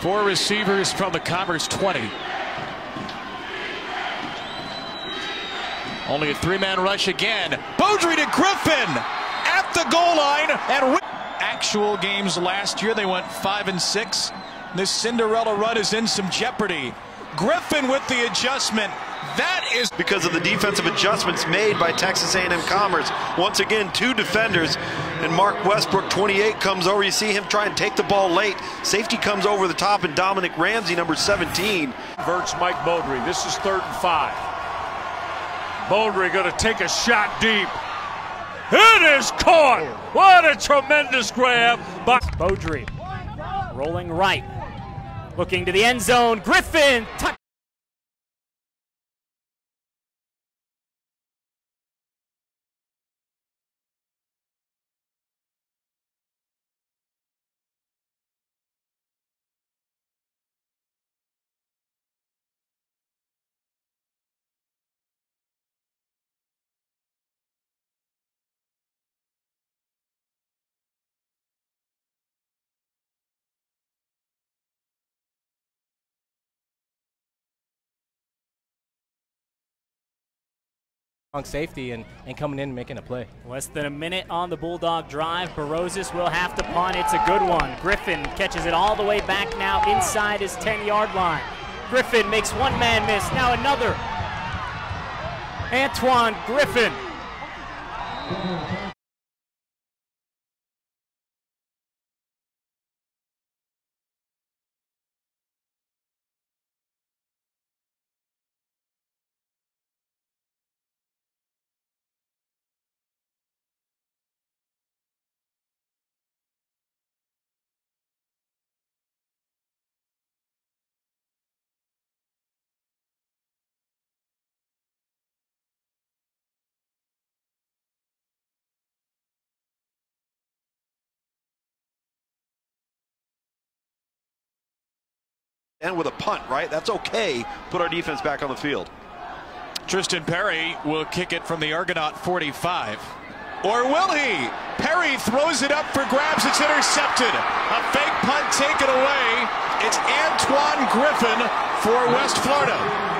Four receivers from the Commerce 20. Only a three-man rush again. Beaudry to Griffin at the goal line and actual games last year they went five and six. This Cinderella run is in some jeopardy. Griffin with the adjustment. That is because of the defensive adjustments made by Texas A&M Commerce. Once again, two defenders, and Mark Westbrook, 28, comes over. You see him try and take the ball late. Safety comes over the top, and Dominic Ramsey, number 17. Verts Mike Beaudry. This is third and five. Beaudry going to take a shot deep. It is caught. What a tremendous grab by Beaudry. Rolling right. Looking to the end zone. Griffin. Touch. Safety and, and coming in and making a play. Less than a minute on the Bulldog drive. Barozis will have to punt. It's a good one. Griffin catches it all the way back now inside his 10-yard line. Griffin makes one man miss. Now another. Antoine Griffin. And with a punt, right? That's okay. Put our defense back on the field. Tristan Perry will kick it from the Argonaut 45. Or will he? Perry throws it up for grabs. It's intercepted. A fake punt taken away. It's Antoine Griffin for West Florida.